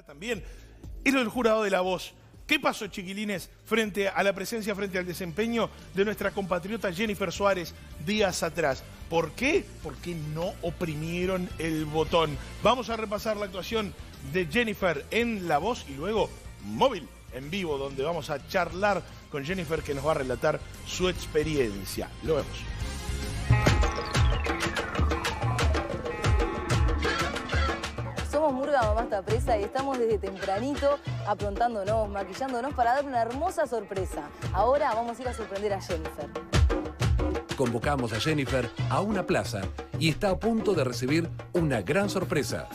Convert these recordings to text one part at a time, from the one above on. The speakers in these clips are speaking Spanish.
también. Era el jurado de la voz. ¿Qué pasó, chiquilines, frente a la presencia, frente al desempeño de nuestra compatriota Jennifer Suárez días atrás? ¿Por qué? Porque no oprimieron el botón. Vamos a repasar la actuación de Jennifer en La Voz y luego móvil en vivo, donde vamos a charlar con Jennifer que nos va a relatar su experiencia. Lo vemos. Mamá está presa y estamos desde tempranito aprontándonos, maquillándonos para dar una hermosa sorpresa. Ahora vamos a ir a sorprender a Jennifer. Convocamos a Jennifer a una plaza y está a punto de recibir una gran sorpresa.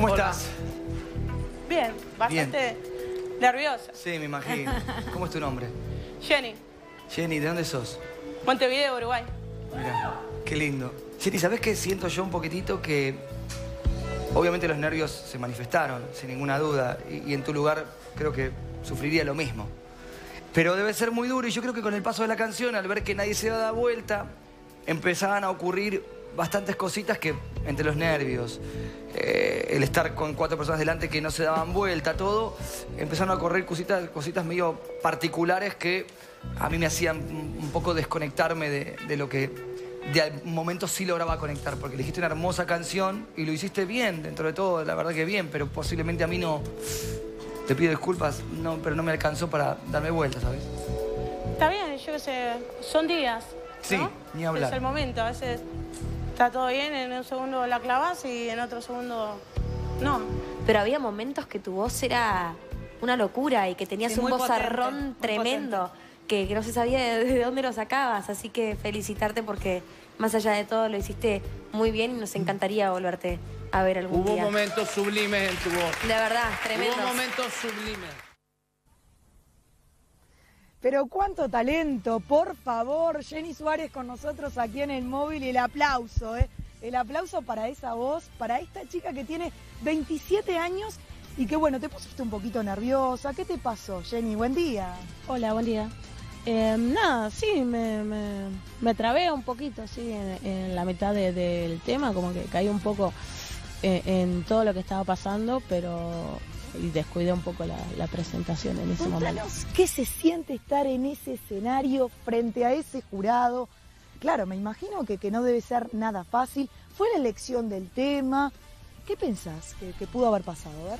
¿Cómo estás? Bien, bastante nerviosa. Sí, me imagino. ¿Cómo es tu nombre? Jenny, Jenny, ¿de dónde sos? Montevideo, Uruguay. Mira, qué lindo. Jenny, ¿sabés qué siento yo un poquitito? Que obviamente los nervios se manifestaron, sin ninguna duda, y, y en tu lugar creo que sufriría lo mismo. Pero debe ser muy duro y yo creo que con el paso de la canción, al ver que nadie se da vuelta, empezaban a ocurrir bastantes cositas que entre los nervios, eh, el estar con cuatro personas delante que no se daban vuelta, todo, empezaron a correr cositas, cositas medio particulares que a mí me hacían un poco desconectarme de, de lo que de al momento sí lograba conectar, porque elegiste una hermosa canción y lo hiciste bien, dentro de todo, la verdad que bien, pero posiblemente a mí no, te pido disculpas, no, pero no me alcanzó para darme vuelta, ¿sabes? Está bien, yo qué sé, son días. Sí, ni hablar. Es el momento, a veces está todo bien, en un segundo la clavas y en otro segundo no. Pero había momentos que tu voz era una locura y que tenías Sí, un vozarrón potente, tremendo, que, que no se sabía de, de dónde lo sacabas. Así que felicitarte porque más allá de todo lo hiciste muy bien y nos encantaría volverte a ver algún Hubo día. momentos sublimes en tu voz. De verdad, tremendo. Hubo momentos sublimes. Pero cuánto talento, por favor, Jenny Suárez con nosotros aquí en el móvil y el aplauso, ¿eh? el aplauso para esa voz, para esta chica que tiene 27 años y que bueno, te pusiste un poquito nerviosa. ¿Qué te pasó, Jenny? Buen día. Hola, buen día. Eh, nada, sí, me, me, me trabé un poquito, sí, en, en la mitad de- del tema, como que caí un poco eh, en todo lo que estaba pasando, pero y descuidé un poco la, la presentación en ese momento. Contanos qué se siente estar en ese escenario frente a ese jurado. Claro, me imagino que, que no debe ser nada fácil. Fue la elección del tema. ¿Qué pensás que, que pudo haber pasado? A ver.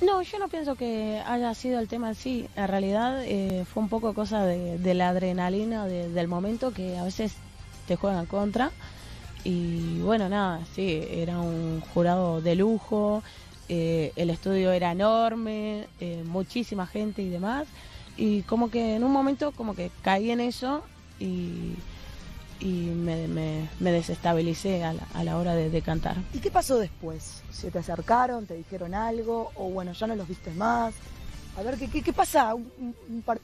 No, yo no pienso que haya sido el tema en sí. En realidad eh, fue un poco cosa de, de la adrenalina de- del momento que a veces te juegan contra. Y bueno, nada, sí, era un jurado de lujo, eh, el estudio era enorme, eh, muchísima gente y demás. Y como que en un momento como que caí en eso y, me, desestabilicé a la, hora de- cantar. ¿Y qué pasó después? ¿Se te acercaron? ¿Te dijeron algo? ¿O bueno, ya no los viste más? A ver, ¿qué, pasa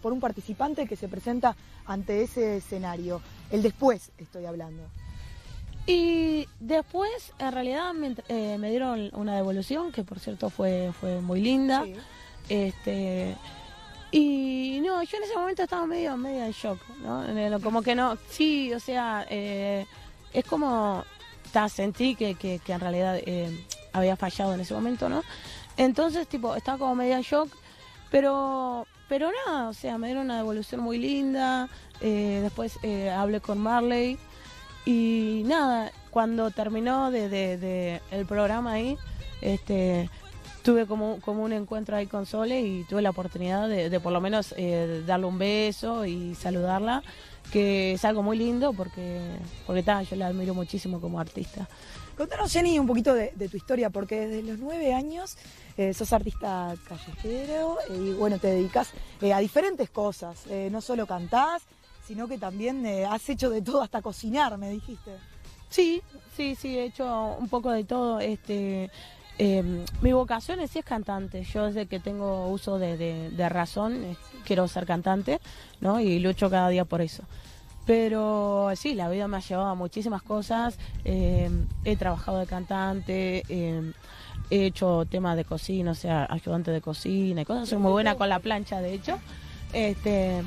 por un participante que se presenta ante ese escenario? El después estoy hablando. Y después, en realidad, me, eh, me dieron una devolución, que por cierto fue, fue muy linda. Sí. Este, y no, yo en ese momento estaba medio, medio en shock, ¿no? Como que no, sí, o sea, eh, es como, ta, sentí que, que, que en realidad eh, había fallado en ese momento, ¿no? Entonces, tipo, estaba como medio en shock, pero, pero nada, o sea, me dieron una devolución muy linda. eh, después hablé con Marley y nada, cuando terminó de, de- el programa ahí, este, tuve como, como un encuentro ahí con Sole y tuve la oportunidad de, por lo menos eh, darle un beso y saludarla, que es algo muy lindo porque, porque ta, yo la admiro muchísimo como artista. Contanos, Jenny, un poquito de, tu historia, porque desde los nueve años eh, sos artista callejero eh, y bueno, te dedicas a diferentes cosas. No solo cantás, sino que también eh, has hecho de todo hasta cocinar, me dijiste. Sí, sí, sí, he hecho un poco de todo. Este, eh, mi vocación es, sí es cantante. Yo desde que tengo uso de, de- de razón eh, quiero ser cantante, ¿no? Y lucho cada día por eso. Pero sí, la vida me ha llevado a muchísimas cosas. Eh, he trabajado de cantante, eh, he hecho temas de cocina, o sea, ayudante de cocina y cosas. Soy muy buena con la plancha, de hecho. Este,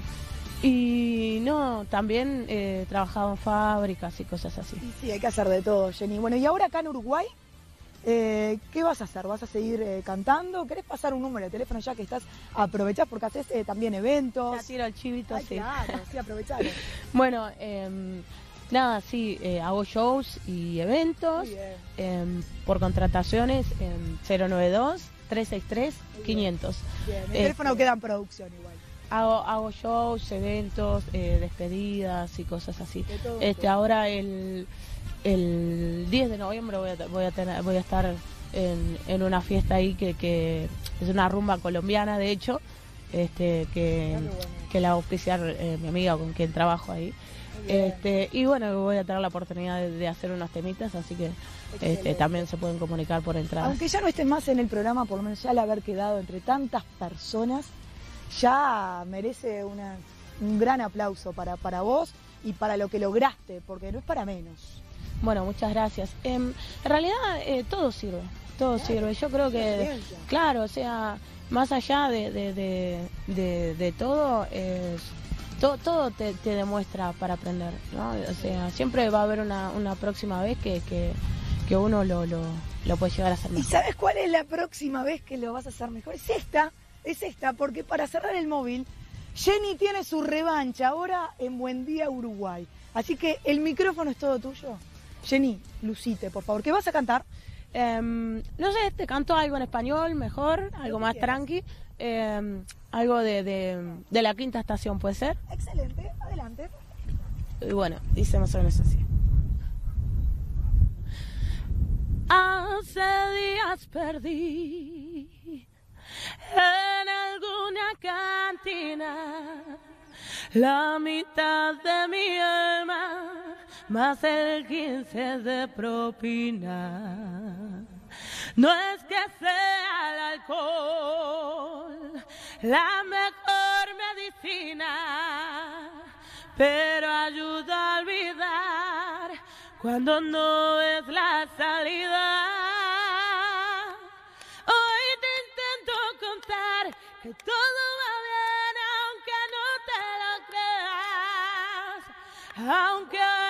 y no, también he trabajado en fábricas y cosas así. Y sí, hay que hacer de todo, Jenny. Bueno, y ahora acá en Uruguay, eh, ¿qué vas a hacer? ¿Vas a seguir eh, cantando? ¿Querés pasar un número de teléfono ya que estás? Aprovechás porque haces eh, también eventos. Ya tiro el chivito, Ay, sí. claro, sí, aprovechalo. Bueno, em, nada, sí, eh, hago shows y eventos em, por contrataciones en 092-363-500. Bien, el Eh, teléfono queda en producción igual. Hago, hago shows, eventos, eh, despedidas y cosas así. Todo Este, ahora el, el 10 de noviembre voy a, voy a, tener, voy a estar en, en una fiesta ahí que, que es una rumba colombiana, de hecho, este, que, bueno. que la va a auspiciar eh, mi amiga con quien trabajo ahí. Este, y bueno, voy a tener la oportunidad de, de hacer unos temitas, así que este, también se pueden comunicar por entradas. Aunque ya no estés más en el programa, por lo menos ya al haber quedado entre tantas personas, ya merece una- un gran aplauso para, para vos y para lo que lograste, porque no es para menos. Bueno, muchas gracias. Em, en realidad eh, todo sirve, todo sirve. Yo creo que, claro, o sea, más allá de, de, de, de- de todo, es, to- todo te, te demuestra para aprender, ¿no? O sea, siempre va a haber una, una próxima vez que, que, que uno lo, lo, lo puede llegar a hacer ¿Y mejor. sabes cuál es la próxima vez que lo vas a hacer mejor? Es esta, es esta, porque para cerrar el móvil, Jenny tiene su revancha ahora en Buen Día Uruguay. Así que el micrófono es todo tuyo. Jenny, lucite, por favor. ¿Qué vas a cantar? Em, no sé, te canto algo en español mejor, algo más quieras. tranqui, em, algo de, de, de la quinta estación, ¿puede ser? Excelente, adelante. Y bueno, dice más o menos así. Hace días perdí en alguna cantina la mitad de mi alma más el 15 de propina. No es que sea el alcohol la mejor medicina, pero ayuda a olvidar cuando no ves la salida. Que todo va bien aunque no te lo creas, aunque